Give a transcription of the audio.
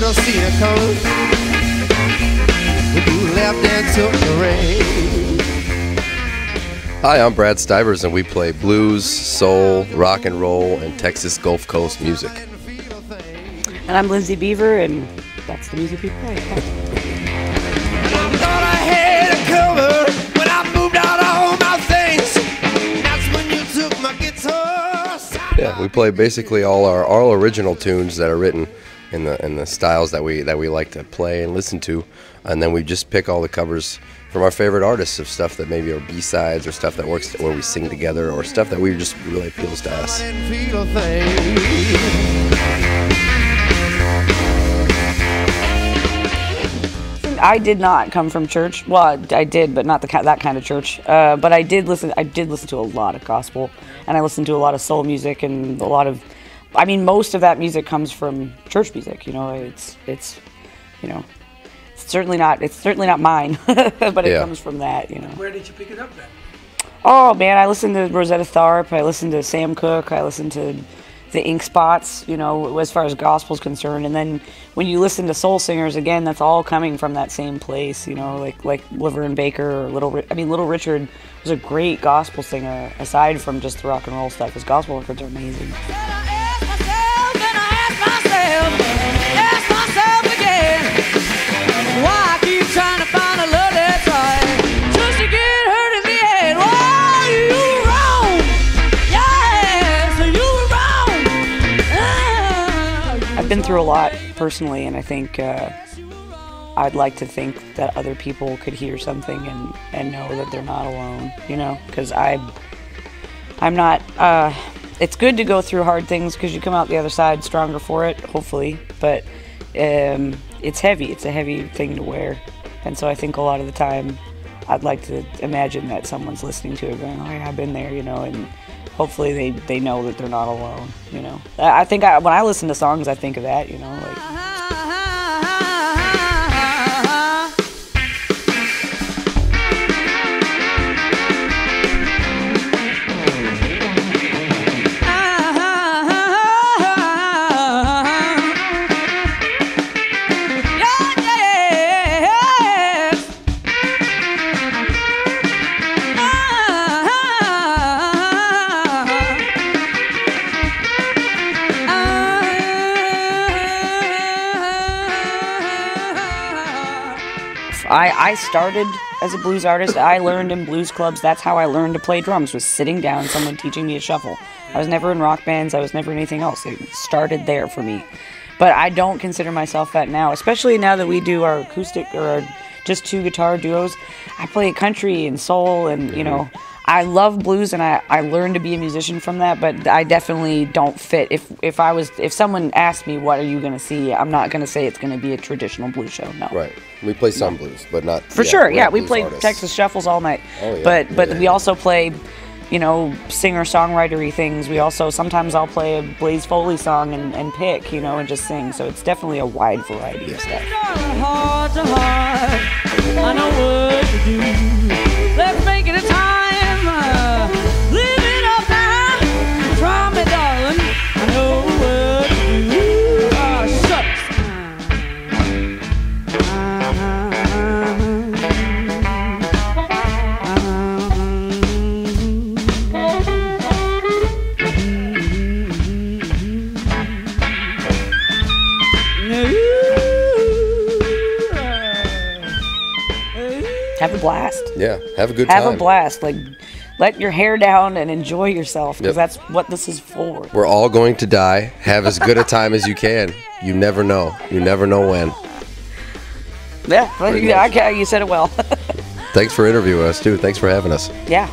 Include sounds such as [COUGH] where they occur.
comes. You left and took the rain. Hi, I'm Brad Stivers, and we play blues, soul, rock and roll, and Texas Gulf Coast music. And I'm Lindsay Beaver, and that's the music we play. [LAUGHS] Thought I had a cover when I moved out all my things. That's when you took my guitar. Yeah, we play basically all our all original tunes that are written in the in the styles that we that we like to play and listen to, and then we just pick all the covers from our favorite artists of stuff that maybe are B sides or stuff that works where we sing together or stuff that we just really appeals to us. I didn't feel a thing. I did not come from church. Well, I did, but not the that kind of church. Uh, but I did listen. I did listen to a lot of gospel, and I listened to a lot of soul music and a lot of. I mean, most of that music comes from church music. You know, it's it's, you know, it's certainly not. It's certainly not mine, [LAUGHS] but it Yeah. comes from that. You know. Where did you pick it up then? Oh man, I listened to Rosetta Tharpe. I listened to Sam Cooke. I listened to the Ink Spots. You know, as far as gospel's concerned. And then when you listen to soul singers, again, that's all coming from that same place. You know, like like LaVern Baker or Little. Ri- I mean, Little Richard was a great gospel singer. Aside from just the rock and roll stuff, his gospel records are amazing. I've been through a lot personally, and I think uh, I'd like to think that other people could hear something and, and know that they're not alone. You know, because I I'm not. Uh, it's good to go through hard things because you come out the other side stronger for it, hopefully. But um, it's heavy. It's a heavy thing to wear, and so I think a lot of the time, I'd like to imagine that someone's listening to it, going, "Oh yeah, I've been there," you know, and hopefully they, they know that they're not alone. You know, I think I, when I listen to songs, I think of that. You know, like. I, I started as a blues artist. I learned in blues clubs. That's how I learned to play drums. Was sitting down, someone teaching me to shuffle. I was never in rock bands. I was never anything else. It started there for me. But I don't consider myself that now, especially now that we do our acoustic or our just two guitar duos. I play country and soul, and you mm-hmm. know, I love blues, and I, I learned to be a musician from that. But I definitely don't fit. If if I was if someone asked me what are you gonna see, I'm not gonna say it's gonna be a traditional blues show. No. Right. We play some blues, but not For yeah, sure, yeah, we play artists. Texas shuffles all night. Oh, yeah. But but Yeah, we also play, you know, singer songwritery things. We also sometimes I'll play a Blaze Foley song and, and pick, you know, and just sing. So it's definitely a wide variety of stuff. Have a blast. Yeah, have a good Have time. Have a blast. Like let your hair down and enjoy yourself because Yep. that's what this is for. We're all going to die. Have as good a time as you can. You never know. You never know when. Yeah, yeah, I you said it well. [LAUGHS] Thanks for interviewing us too. Thanks for having us. yeah.